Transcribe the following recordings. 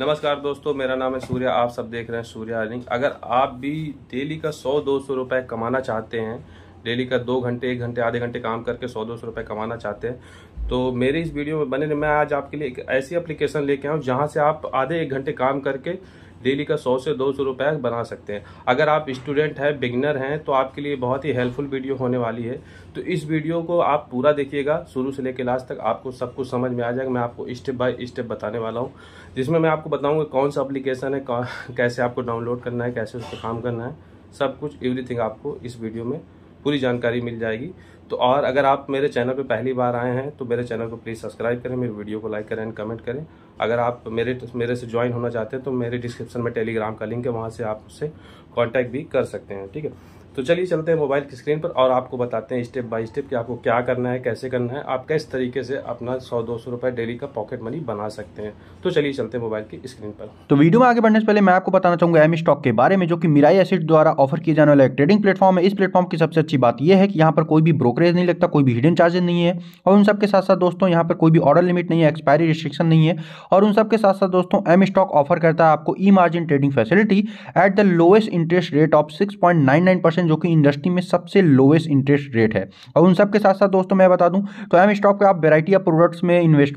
नमस्कार दोस्तों, मेरा नाम है सूर्या, आप सब देख रहे हैं सूर्य अर्निंग। अगर आप भी डेली का सौ दो सौ रुपये कमाना चाहते हैं, डेली का दो घंटे, एक घंटे, आधे घंटे काम करके सौ दो सौ रुपये कमाना चाहते हैं तो मेरे इस वीडियो में बने मैं आज आपके लिए एक ऐसी एप्लीकेशन लेके आऊँ जहाँ से आप आधे एक घंटे काम करके डेली का सौ से दो सौ रुपये बना सकते हैं। अगर आप स्टूडेंट हैं, बिगनर हैं तो आपके लिए बहुत ही हेल्पफुल वीडियो होने वाली है। तो इस वीडियो को आप पूरा देखिएगा। शुरू से लेकर लास्ट तक आपको सब कुछ समझ में आ जाएगा। मैं आपको स्टेप बाय स्टेप बताने वाला हूँ, जिसमें मैं आपको बताऊँगा कौन सा अप्लीकेशन है कैसे आपको डाउनलोड करना है, कैसे उस पर काम करना है। सब कुछ एवरीथिंग आपको इस वीडियो में पूरी जानकारी मिल जाएगी। तो और अगर आप मेरे चैनल पे पहली बार आए हैं तो मेरे चैनल को प्लीज़ सब्सक्राइब करें, मेरे वीडियो को लाइक करें एंड कमेंट करें। अगर आप मेरे मेरे से ज्वाइन होना चाहते हैं तो मेरे डिस्क्रिप्शन में टेलीग्राम का लिंक है, वहाँ से आप उससे कॉन्टैक्ट भी कर सकते हैं, ठीक है? तो चलिए चलते हैं मोबाइल की स्क्रीन पर और आपको बताते हैं स्टेप बाय स्टेप कि आपको क्या करना है, कैसे करना है। आप किस तरीके से अपना सौ दो सौ रुपए डेली का पॉकेट मनी बना सकते हैं। तो चलिए चलते हैं मोबाइल की स्क्रीन पर। तो वीडियो में आगे बढ़ने से पहले मैं आपको बताना चाहूँगा एम स्टॉक के बारे में, जो कि मिराई एसिड द्वारा ऑफ़र किए जाने वाला एक ट्रेडिंग प्लेटफॉर्म है। इस प्लेटफॉर्म की सबसे अच्छी बात यह है कि यहाँ पर कोई भी ब्रोकरेज नहीं लगता, कोई भी हिडन चार्जेज नहीं है। और उन सबके साथ साथ दोस्तों, यहाँ पर कोई भी ऑर्डर लिमिट नहीं है एक्सपायरी रिस्ट्रिक्शन नहीं है। और उन सबके साथ साथ दोस्तों एम स्टॉक ऑफ़र करता है आपको e margin trading facility at the lowest interest rate of six जो कि इंडस्ट्री में सबसे लोएस्ट इंटरेस्ट रेट है। और उन सब के साथ साथ दोस्तों मैं बता दूँ तो एम स्टॉक आप वेराइटी ऑफ़ प्रोडक्ट्स में इन्वेस्ट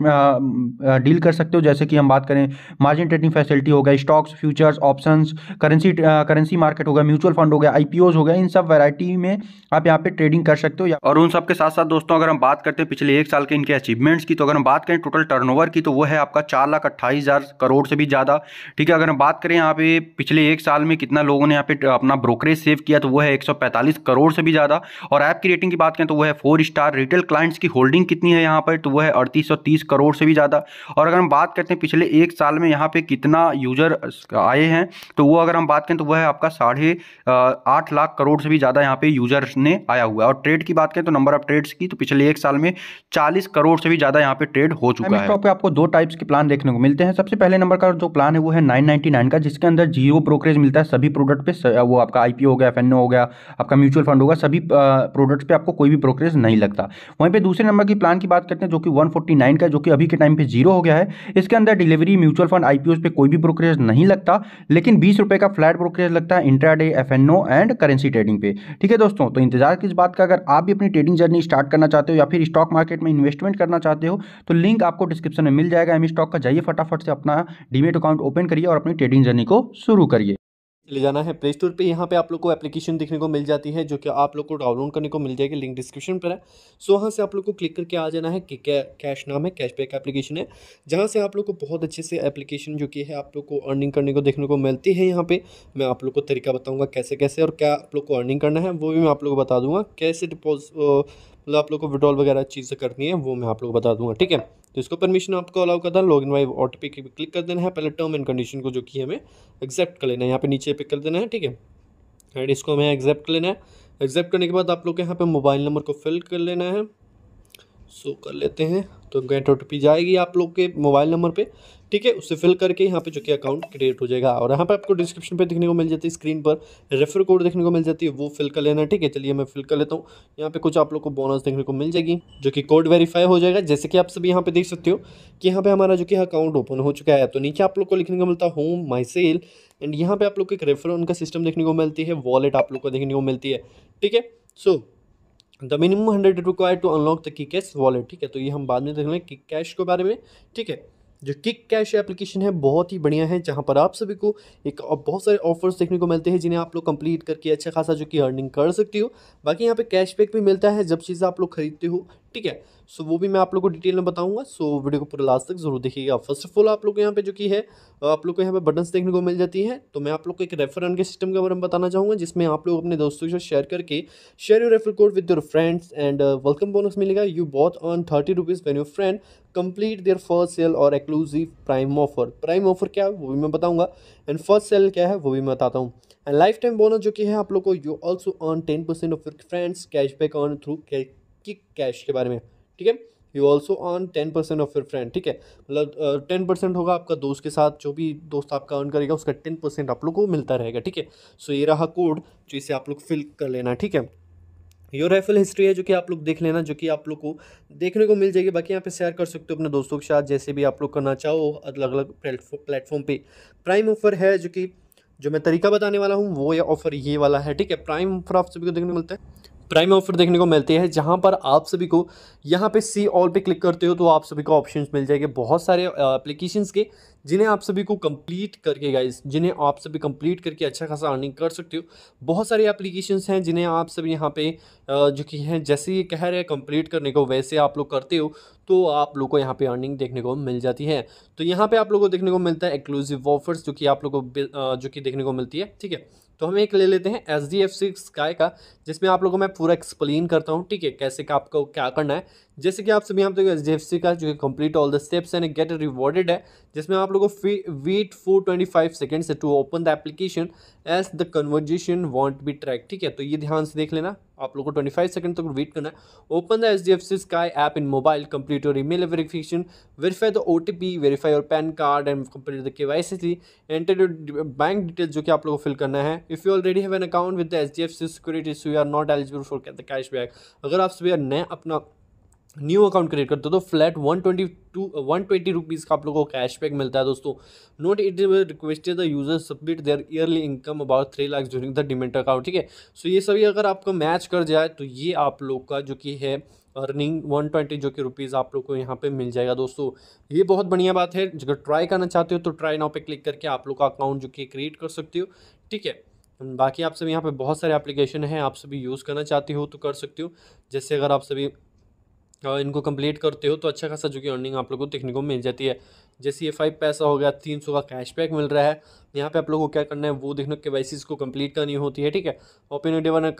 डील कर सकते हो। जैसे कि हम बात करें मार्जिन ट्रेडिंग फैसिलिटी हो गया stocks futures option currency currency market हो गया म्यूचुअल फंड हो गया आईपीओज हो गया, इन सब वेराइटी में आप यहाँ पे ट्रेडिंग कर सकते हो। और उन सब के साथ साथ दोस्तों अगर हम बात करते हैं, पिछले एक साल के इनके अचीवमेंट्स की तो अगर हम बात करें टोटल टर्नओवर की तो वो है आपका चार लाख अट्ठाईस हज़ार करोड़ से भी ज़्यादा। ठीक है, अगर हम बात करें यहाँ पे पिछले एक साल में कितना लोगों ने यहाँ पे अपना ब्रोकरेज सेव किया तो वो है एक करोड़ से भी ज़्यादा। और ऐप की रेटिंग की बात करें तो वो है फोर स्टार। रिटेल क्लाइंट्स की होल्डिंग कितनी है यहाँ पर? तो वो है अड़तीस करोड़ से भी ज़्यादा। और अगर हम बात करते हैं पिछले एक साल में यहाँ पे कितना यूज़र आए हैं तो वो अगर हम बात करें तो वो है आपका साढ़े आठ लाख करोड़ से भी ज़्यादा यहाँ पे यूज़र्स ने आया हुआ है। और ट्रेड की बात करें तो नंबर ऑफ़ ट्रेड्स की तो पिछले एक साल में चालीस करोड़ से भी ज़्यादा यहाँ पे ट्रेड हो चुका है। पे आपको दो टाइप्स के प्लान देखने को मिलते हैं। सबसे पहले नंबर का जो प्लान है वो है नाइन का जिसके अंदर ज़ीरो ब्रोकरेज मिलता है सभी प्रोडक्ट पे। वो आपका आईपीओ हो गया एफ़ हो गया आपका म्यूचुअल फंड होगा, सभी प्रोडक्ट्स पे आपको कोई भी ब्रोकरेज नहीं लगता। वहीं पे दूसरे नंबर की प्लान की बात करते हैं, जो कि 149 का जो कि अभी के टाइम पे ज़ीरो हो गया है। इसके अंदर डिलीवरी म्यूचुअल फंड आईपीओ पे कोई भी ब्रोकरेज नहीं लगता, लेकिन बीस का फ्लैट ब्रोकरेज लगता है intraday F and currency trading पे। ठीक है दोस्तों तो इंतज़ार किस बात का, अगर आप भी अपनी ट्रेडिंग जर्नी स्टार्ट करना चाहते हो या फिर स्टॉक मार्केट में इन्वेस्टमेंट करना चाहते हो तो लिंक आपको डिस्क्रिप्शन में मिल जाएगा। एम स्टॉक का जाइए फटाफट से अपना डीमेट अकाउंट ओपन करिए और अपनी ट्रेडिंग जर्नी को शुरू करिए। चले जाना है। प्ले स्टोर पे यहाँ पे आप लोग को एप्लीकेशन देखने को मिल जाती है, जो कि आप लोग को डाउनलोड करने को मिल जाएगी। लिंक डिस्क्रिप्शन पर है। सो वहाँ से आप लोग को क्लिक करके आ जाना है। कि क्या कैश नाम है कैशबैक एप्लीकेशन है। जहाँ से आप लोग को बहुत अच्छे से एप्लीकेशन जो कि है, आप लोग को अर्निंग करने को देखने को मिलती है यहाँ पर मैं आप लोग को तरीका बताऊँगा कैसे कैसे और क्या आप लोग को अर्निंग करना है, वो भी मैं आप लोग को बता दूँगा। कैसे डिपोज मतलब आप लोग को विड्रॉल वगैरह चीज़ें करनी है, वो मैं आप लोग को बता दूँगा, ठीक है? तो इसको परमिशन आपको अलाउ करता है login via O T click कर देना है, पहले टर्म एंड कंडीशन को जो कि हमें एक्सेप्ट कर लेना है, यहाँ पे नीचे पे कर देना है, ठीक है? एंड इसको हमें एक्सेप्ट कर लेना है। एक्सेप्ट करने के बाद आप लोग के यहाँ पे मोबाइल नंबर को फिल कर लेना है। सो कर लेते हैं। तो गेट ओ जाएगी आप लोग के मोबाइल नंबर पे। ठीक है उससे फिल करके यहाँ पे जो कि अकाउंट क्रिएट हो जाएगा। और यहाँ पे आपको डिस्क्रिप्शन पे देखने को मिल जाती है स्क्रीन पर रेफर कोड देखने को मिल जाती है, वो फिल कर लेना। ठीक है, चलिए मैं फिल कर लेता हूँ। यहाँ पे कुछ आप लोग को बोनस देखने को मिल जाएगी, जो कि कोड वेरीफाई हो जाएगा। जैसे कि आप सभी यहाँ पे देख सकते हो कि यहाँ पे हमारा जो कि अकाउंट ओपन हो चुका है। तो नीचे आप लोग को लिखने को मिलता होम माई सेल एंड यहाँ पे आप लोग को एक रेफर उनका सिस्टम देखने को मिलती है वॉलेट आप लोग को देखने को मिलती है। ठीक है so the minimum hundred require to unlock the key cash wallet ठीक है? तो ये हम बाद में देख लें किक कैश के बारे में, ठीक है? जो किक कैश एप्लीकेशन है, बहुत ही बढ़िया है, जहाँ पर आप सभी को एक बहुत सारे ऑफर्स देखने को मिलते हैं, जिन्हें आप लोग कंप्लीट करके अच्छा खासा जो कि अर्निंग कर सकती हो। बाकी यहाँ पे कैशबैक भी मिलता है, जब चीज़ें आप लोग खरीदते हो ठीक है? सो वो भी मैं आप लोग को डिटेल में बताऊँगा। सो वीडियो को पूरा लास्ट तक ज़रूर देखिएगा। फ़र्स्ट ऑफ़ ऑल आप लोग को यहाँ पे जो कि है, आप लोग को यहाँ पे बटन्स देखने को मिल जाती है। तो मैं आप लोग को एक रेफर के सिस्टम के बारे में बताना चाहूँगा, जिसमें आप लोग अपने दोस्तों के साथ शेयर करके share your refer code with your friends and welcome bonus मिलेगा। You both on thirty rupees when your friend complete their first sale और exclusive prime offer prime offer क्या है? वो भी मैं बताऊँगा। एंड फ़र्स्ट सेल क्या है? वो भी मैं बताता हूँ। एंड लाइफ टाइम बोनस जो कि है, आप लोग को you also earn ten percent of your friends cashback on through kick cash के बारे में, ठीक है? You also earn ten percent of your friend ठीक है? मतलब टेन परसेंट होगा आपका दोस्त के साथ, जो भी दोस्त आपका अर्न करेगा, उसका टेन परसेंट आप लोग को मिलता रहेगा, ठीक है? सो ये रहा कोड जो इसे आप लोग फिल कर लेना, ठीक है? योर रेफल हिस्ट्री है, जो कि आप लोग देख लेना, जो कि आप लोग को देखने को मिल जाएगी। बाकी यहाँ पे शेयर कर सकते हो अपने दोस्तों के साथ, जैसे भी आप लोग करना चाहो अलग अलग प्लेटफॉर्म पे। प्राइम ऑफ़र है, जो कि, जो मैं तरीका बताने वाला हूँ, वो ये ऑफ़र ये वाला है, ठीक है? प्राइम ऑफ़र आप सभी को देखने को मिलता है। प्राइम ऑफ़र देखने को मिलती है, जहाँ पर आप सभी को यहाँ पे सी ऑल पे क्लिक करते हो तो आप सभी को ऑप्शंस मिल जाएँगे बहुत सारे एप्लीकेशंस के, जिन्हें आप सभी को कंप्लीट करके गाइस जिन्हें आप सभी कंप्लीट करके अच्छा खासा अर्निंग कर सकते हो। बहुत सारे एप्लीकेशंस हैं, जिन्हें आप सभी यहाँ पे जो कि हैं, जैसे ये कह रहे हैं कंप्लीट करने को, वैसे आप लोग करते हो तो आप लोग को यहाँ पे अर्निंग देखने को मिल जाती है। तो यहाँ पे आप लोगों को देखने को मिलता है एक्लूसिव ऑफर्स जो कि आप लोग को जो कि देखने को मिलती है, ठीक है? तो हम एक ले लेते हैं H D F C Sky का, जिसमें आप लोगों को मैं पूरा एक्सप्लेन करता हूँ, ठीक है? कैसे का आपको क्या करना है। जैसे कि आप सभी हम तो एच डी एफ़ सी का, जो है complete all the steps and get rewarded है, जिसमें आप लोगों को wait for twenty five seconds to open the application as the conversation won't be track ठीक है? तो ये ध्यान से देख लेना। आप लोगों को ट्वेंटी फाइव सेकंड तक वेट करना है। Open the H D F C Sky app in mobile complete your email verification verify the O T P verify your PAN card and complete the K Y C C enter bank detail जो कि आप लोगों को fill करना है। If you already have an account with the H D F C security you are not eligible for the cash back अगर आप सभी नए अपना न्यू अकाउंट क्रिएट करते हो तो flat one twenty two one twenty rupees का आप लोगों को कैशबैक मिलता है दोस्तों। Note it requested the user submit their yearly income about three lakh during the demat account ठीक है? सो ये सभी अगर आपका मैच कर जाए तो ये आप लोग का जो कि है अर्निंग वन ट्वेंटी जो कि रुपीज़ आप लोग को यहाँ पे मिल जाएगा दोस्तों। ये बहुत बढ़िया बात है, अगर ट्राई करना चाहते हो तो ट्राई नाउ पे क्लिक करके आप लोग का अकाउंट जो कि क्रिएट कर सकते हो, ठीक है? बाकी आप सभी यहाँ पे बहुत सारे एप्लीकेशन हैं, आप सभी यूज़ करना चाहते हो तो कर सकते हो। जैसे अगर आप सभी इनको कंप्लीट करते हो तो अच्छा खासा जो कि अर्निंग आप लोगों को देखने को मिल जाती है। जैसे ये फाइव पैसा हो गया, तीन सौ का कैशबैक मिल रहा है। यहाँ पे आप लोगों को क्या करना है, वो देखना के वाई को कंप्लीट करनी होती है, ठीक है? Open one